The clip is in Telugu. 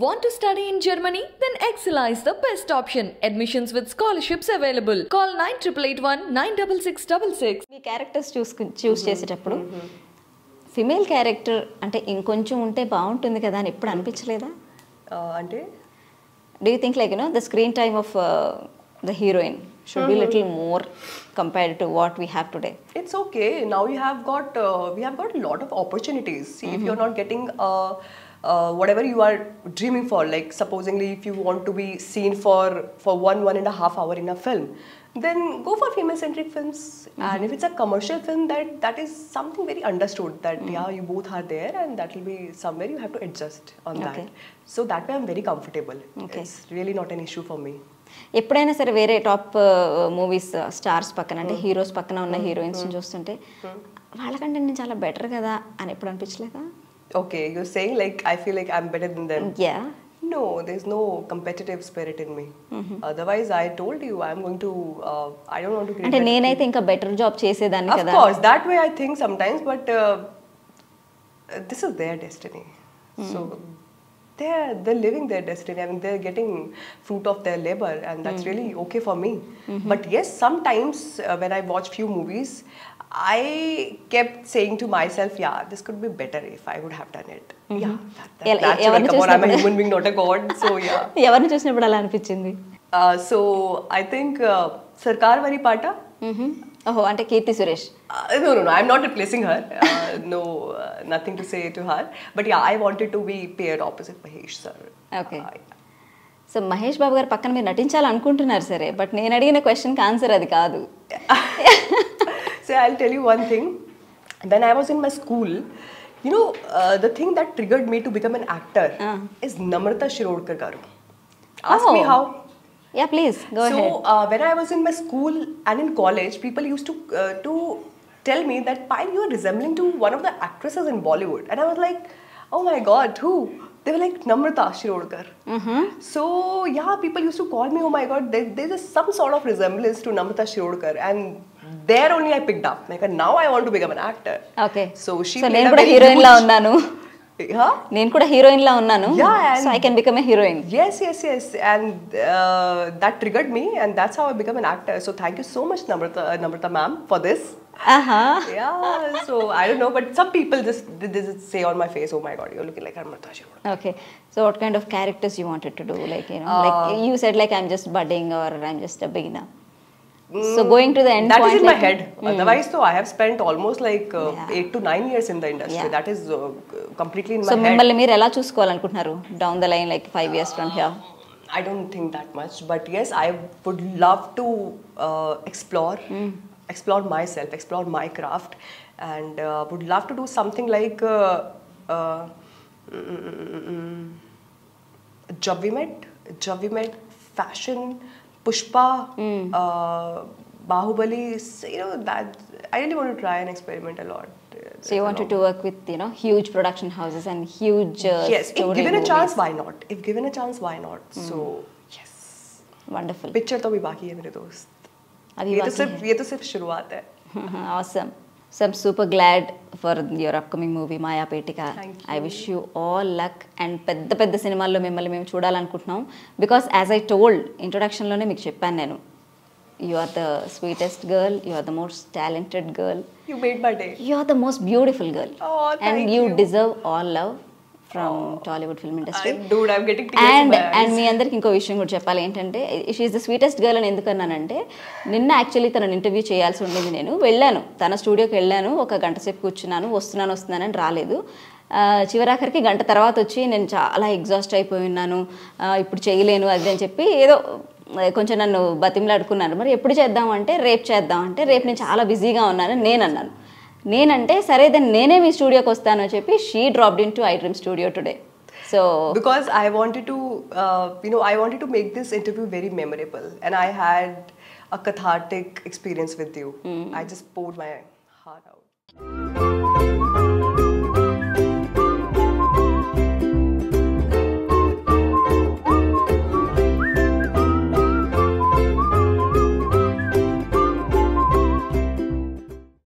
Want to study in Germany? Then Excella is the best option. Admissions with scholarships available. Call 9881 96666. మీ క్యారెక్టర్స్ చూసుకు చూస్ చేసేటప్పుడు ఫిమేల్ క్యారెక్టర్ అంటే ఇంకొంచెం ఉంటే బాగుంటుంది కదా అని ఎప్పుడు అనిపించలేదా Uh, అంటే do you think like you know the screen time of the heroine should mm -hmm. be little mm-hmm. more compared to what we have today it's okay now you have got uh, we have got a lot of opportunities see mm -hmm. if you're mm-hmm. not getting uh, uh, whatever you are dreaming for like supposedly if you want to be seen for for one one and a half hour in a film then go for female centric films mm -hmm. and if mm-hmm. it's a commercial film that that is something very understood that mm. yeah you both are there and that will be somewhere you have to adjust on okay. that so that way i'm very comfortable okay. it's really not an issue for me ఎప్పుడైనా సరే వేరే టాప్ మూవీస్ స్టార్స్ పక్కన అంటే హీరోస్ పక్కన ఉన్న హీరోయిన్స్ చూస్తుంటే వాళ్ళకంటే నేను చాలా బెటర్ కదా అని ఎప్పుడు అనిపించలేదా okay you're saying like i feel like i'm better than them yeah No, there's no competitive spirit in me. Otherwise, I told you I'm going to. Uh, I don't want to. create అంటే నేనైతే ఇంకా బెటర్ జాబ్ చేసేదాన్ని Of కదా course, that way I think sometimes, but uh, uh, this is their destiny. So they're they're living their destiny. I mean, they're getting fruit of their labor, and that's really okay for me. But yes, sometimes uh, when I watch few movies, I kept saying to myself, "Yeah, this could be better if I would have done it." Yeah, that, that, ఎల- naturally, ఎవరిని come on, I'm a human being, not a god. So yeah. ఎవరిని చూసినప్పుడు అలా అనిపించింది Uh, so I think uh, Sarkar Vari Pata. ఓహో అంటే Keerthy Suresh Uh, no, no, no. I'm not replacing her. Uh, no, uh, nothing to say to her. But yeah, I wanted to be paired opposite Mahesh sir. Okay. Uh, so Mahesh Babu garu పక్కన మీరు నటించాలనుకుంటున్నారు సరే బట్ నేను అడిగిన క్వశ్చన్కి ఆన్సర్ అది కాదు so I'll tell you one thing. When I was in my school, you know, uh, the thing that triggered me to become an actor is Namrata Shirodkar garu. Ask me Oh. how. Yeah please go so head uh, when I was in my school and in college, people used to uh, to tell me that Pyle, you are resembling to one of the actresses in Bollywood, and I was like, oh my god, who? They were like Namrata Shirodkar. So yeah, people used to call me, oh my god, there, there's a, some sort of resemblance to Namrata Shirodkar, and there only I picked up. Like, and now I want to become an actor. Okay So she so played నేను a కూడా very హీరోయిన్ లా huge- ఉన్నాను Huh? నేను కూడా హీరోయిన్ లా ఉన్నాను so I can become a heroine Yes, yes, yes, and uh, that triggered me, and that's how I became an actor. So thank you so much, Namrata, uh, Namrata ma'am, for this. ఆహా Yeah, so I don't know, but some people just they just say on my face, "Oh my God, you're looking like Namrata Shiroda." Okay so what kind of characters you wanted to do like you know like you said like I'm just budding or I'm just a beginner So going to the end That is in my head. Otherwise, though, I have spent almost like uh, Yeah. eight to nine years in the industry. Yeah. That is uh, completely in so my head. మిమ్మల్ని మీరు ఎలా చూసుకోవాలనుకుంటున్నారు down the line like five years from here I don't think that much, but yes, I would love to uh, explore, explore myself, explore my craft, and uh, would love to do something like uh, uh, mm, Jab we met, Jab we met, fashion, Pushpa, mm. uh, Bahubali, you know, that I really want to try and experiment a lot. So you wanted to work with you know huge production houses and huge uh, yes. If given movies. a chance, why not? If given a chance, why not? Mm. So yes, wonderful. Picture तो भी बाकी है मेरे दोस्त. अभी ये तो सिर्फ़ ये तो सिर्फ़ शुरुआत है. awesome. So I'm super glad for your upcoming movie Maya Petika. Thank I wish you all luck and పెద్ద పెద్ద సినిమాల్లో మిమ్మల్ని మేము చూడాలనుకుంటున్నాం. బికాస్ యాజ్ ఐ టోల్డ్ ఇంట్రొడక్షన్లోనే మీకు చెప్పాను నేను. You are the sweetest girl you are the most talented girl you made my day. You are the most beautiful girl and you you. Deserve all love from Tollywood film industry and and మీ అందరికి ఇంకో విషయం కూడా చెప్పాలి ఏంటంటే షీఈ్ ద స్వీటెస్ట్ గర్ల్ అని ఎందుకన్నానంటే నిన్న యాక్చువల్లీ తనని ఇంటర్వ్యూ చేయాల్సి ఉండేది నేను. వెళ్ళాను. తన స్టూడియోకి వెళ్ళాను. ఒక గంట సేపు కూర్చున్నాను. వస్తున్నాను వస్తున్నానని రాలేదు. చివరాఖరికి గంట తర్వాత వచ్చి నేను చాలా ఎగ్జాస్ట్ అయిపోయి ఉన్నాను. ఇప్పుడు చేయలేను అది అని చెప్పి ఏదో కొంచెం నన్ను బతిమలాడుకున్నాను మరి ఎప్పుడు చేద్దాం అంటే రేపు చేద్దాం అంటే రేపు నేను చాలా బిజీగా ఉన్నాను నేను అన్నాను నేనంటే సరే దెన్ నేనే మీ స్టూడియోకి వస్తాను అని చెప్పి she dropped in to I dream studio today so because I wanted to uh, you know I wanted to make this interview very memorable and I had a cathartic experience with you I just poured my heart out